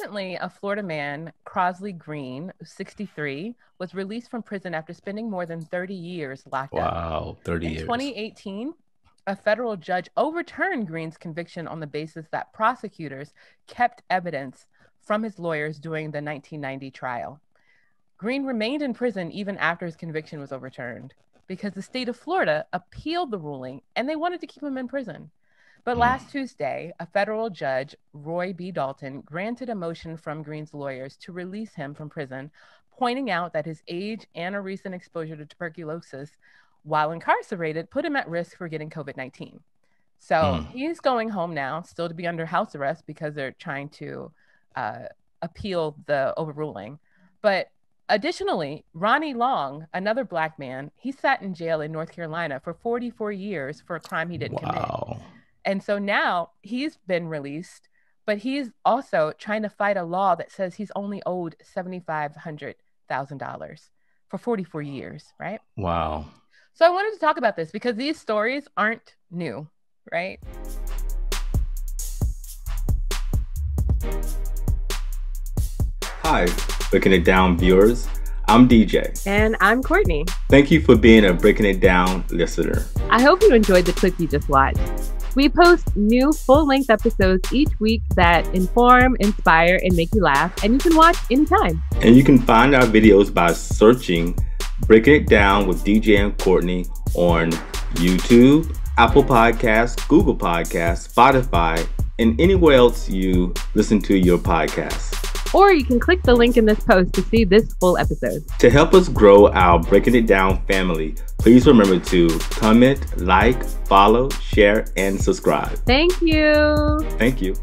recently, a Florida man, Crosley Green, 63, was released from prison after spending more than 30 years locked wow, up. Wow, 30 In years. 2018, a federal judge overturned Green's conviction on the basis that prosecutors kept evidence from his lawyers during the 1990 trial. Green remained in prison even after his conviction was overturned because the state of Florida appealed the ruling and they wanted to keep him in prison. But Hmm. last Tuesday, a federal judge, Roy B. Dalton, granted a motion from Green's lawyers to release him from prison, pointing out that his age and a recent exposure to tuberculosis while incarcerated put him at risk for getting COVID 19. So Hmm. he's going home now, still to be under house arrest because they're trying to uh, appeal the overruling. But additionally, Ronnie Long, another black man, he sat in jail in North Carolina for 44 years for a crime he didn't commit. Wow. And so now he's been released, but he's also trying to fight a law that says he's only owed $7,500,000 for 44 years, right? Wow. So I wanted to talk about this because these stories aren't new, right? Hi, Breaking It Down viewers. I'm DJ. And I'm Courtney. Thank you for being a Breaking It Down listener. I hope you enjoyed the clip you just watched. We post new full length episodes each week that inform, inspire, and make you laugh, and you can watch anytime. And you can find our videos by searching Breaking It Down with DJ and Courtney on YouTube, Apple Podcasts, Google Podcasts, Spotify, and anywhere else you listen to your podcasts. Or you can click the link in this post to see this full episode. To help us grow our Breaking It Down family, please remember to comment, like, follow, share, and subscribe. Thank you. Thank you.